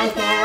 Bye, guys.